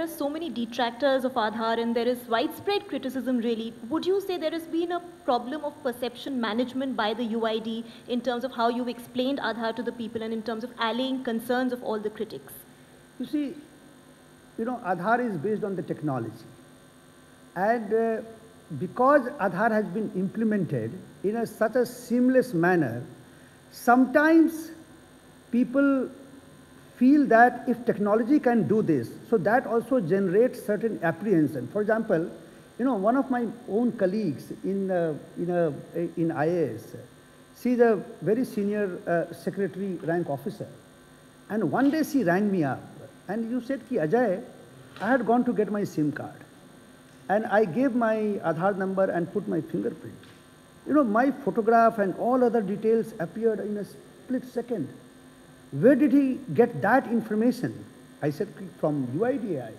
there are so many detractors of Aadhaar and there is widespread criticism really, would you say there has been a problem of perception management by the UID in terms of how you've explained Aadhaar to the people and in terms of allaying concerns of all the critics? You see, you know, Aadhaar is based on the technology. And uh, because Aadhaar has been implemented in a, such a seamless manner, sometimes people feel that if technology can do this, so that also generates certain apprehension. For example, you know, one of my own colleagues in, uh, in, a, in IAS, she's a very senior uh, secretary rank officer. And one day she rang me up and you said, Ki Ajay, I had gone to get my SIM card. And I gave my Aadhaar number and put my fingerprint. You know, my photograph and all other details appeared in a split second. Where did he get that information? I said, from UIDAI.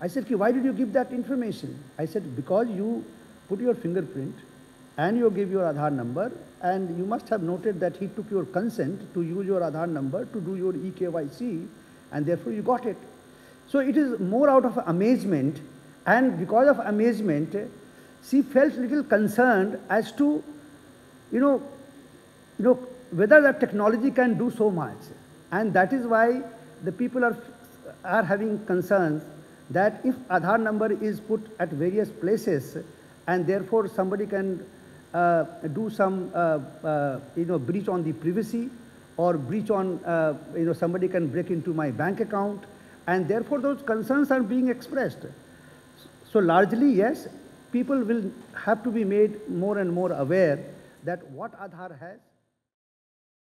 I said, why did you give that information? I said, because you put your fingerprint and you give your Aadhaar number and you must have noted that he took your consent to use your Aadhaar number to do your EKYC and therefore you got it. So it is more out of amazement and because of amazement, she felt little concerned as to, you know, you know, whether the technology can do so much. And that is why the people are, are having concerns that if Aadhaar number is put at various places and therefore somebody can uh, do some uh, uh, you know, breach on the privacy or breach on, uh, you know, somebody can break into my bank account and therefore those concerns are being expressed. So largely, yes, people will have to be made more and more aware that what Aadhaar has